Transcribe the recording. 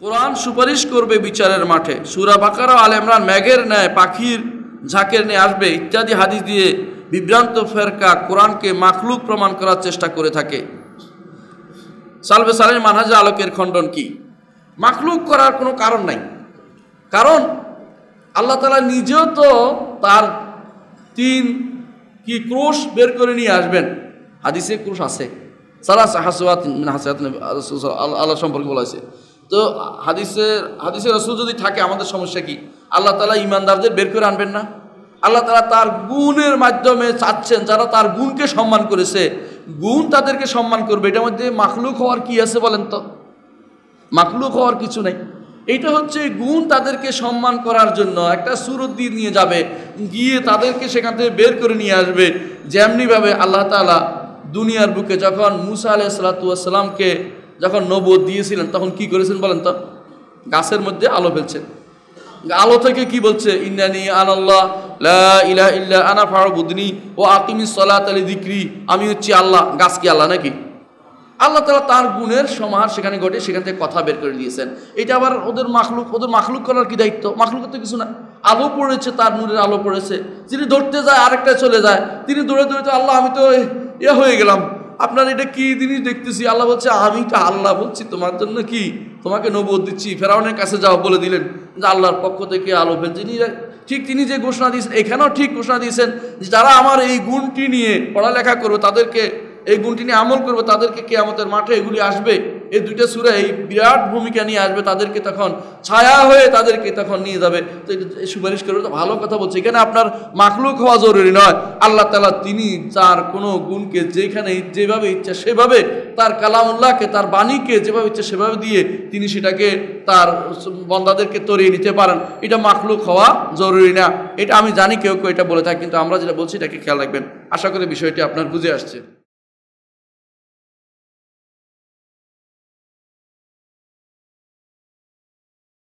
কোরআন সুপারিশ করবে বিচারের মাঠে। সুরা বাকারা, আল ইমরান ম্যাগের ন্যায়, পাখির ঝাঁকের নিয়ে আসবে ইত্যাদি হাদিস দিয়ে বিভ্রান্ত ফেরকা কোরআনকে মাখলুক প্রমাণ করার চেষ্টা করে থাকে। সালবে সালের মানহাজে আলোকের খণ্ডন কি? মাখলুক করার কোনো কারণ নাই। কারণ আল্লাহ তালা নিজেও তো তার তিন কি ক্রোশ বের করে নিয়ে আসবেন। হাদিসে ক্রোশ আছে। সারা হাসুয়াত হাসিয়াত আল্লাহ সম্পর্কে বলা হয়েছে। তো হাদিসের হাদিসের রসুল যদি থাকে, আমাদের সমস্যা কি? আল্লাহ তালা ইমানদারদের বের করে আনবেন না? আল্লাহ তালা তার গুণের মাধ্যমে চাচ্ছেন, যারা তার গুণকে সম্মান করেছে, গুণ তাদেরকে সম্মান করবে। এটার মধ্যে মাখলুক হওয়ার কি আছে বলেন তো? মাখলুক হওয়ার কিছু নেই। এটা হচ্ছে গুণ তাদেরকে সম্মান করার জন্য একটা সুরত দিয়ে নিয়ে যাবে, গিয়ে তাদেরকে সেখান থেকে বের করে নিয়ে আসবে। যেমনিভাবে আল্লাহ তালা দুনিয়ার বুকে যখন মুসা আলাহ সালাতামকে যখন নবদ দিয়েছিলেন, তখন কি করেছেন বলেন তো? গাছের মধ্যে আলো ফেলছেন। আলো থেকে কি বলছে? ইন্নানি আনাল্লাহ লা ইলাহা ইল্লা আনা ফারবুদনি ও আকিমি সলাত আলী দিক্রি আমি হচ্ছি আল্লাহ। গাছ কি আল্লাহ নাকি? আল্লাহ তালা তার গুণের সমাহার সেখানে ঘটে, সেখান থেকে কথা বের করে দিয়েছেন এটা আবার ওদের মাখলুক ওদের মাখলুক করার কি দায়িত্ব? মাখলুকের তো কিছু না আলো পড়েছে, তার নূরের আলো পড়েছে। যিনি ধরতে যায়, আরেকটা চলে যায়। তিনি দৌড়ে দৌড়ে তো, আল্লাহ, আমি তো ইয়ে হয়ে গেলাম। আপনার এটা কি জিনিস দেখতেছি? আল্লাহ বলছে, আমি তো আল্লাহ বলছি, তোমার জন্য কি? তোমাকে নবদ দিচ্ছি। ফেরাউনের কাছে যাও বলে দিলেন যে, আল্লাহর পক্ষ থেকে আলো যিনি ঠিক তিনি যে ঘোষণা দিয়েছেন, এখানেও ঠিক ঘোষণা দিয়েছেন যারা আমার এই গুণটি নিয়ে পড়ালেখা করবে, তাদেরকে এই গুণটি নিয়ে আমল করবে, তাদেরকে কে আমাদের মাঠে এগুলি আসবে। এই দুইটা সুরে এই বিরাট ভূমিকা নিয়ে আসবে তাদেরকে তখন, ছায়া হয়ে তাদেরকে তখন নিয়ে যাবে। তো সুপারিশ করবে তো ভালো কথা বলছে। এখানে আপনার মাখলুক হওয়া জরুরি নয়। আল্লাহ তালা তিনি তার কোনো গুণকে যেখানে যেভাবে ইচ্ছা সেভাবে তার কালামুল্লাহকে, তার বাণীকে যেভাবে ইচ্ছা সেভাবে দিয়ে তিনি সেটাকে তার বন্দাদেরকে তরিয়ে নিতে পারেন। এটা মাখলুক হওয়া জরুরি না। এটা আমি জানি কেউ কেউ এটা বলে থাকে, কিন্তু আমরা যেটা বলছি এটাকে খেয়াল রাখবেন। আশা করি বিষয়টি আপনার বুঝে আসছে।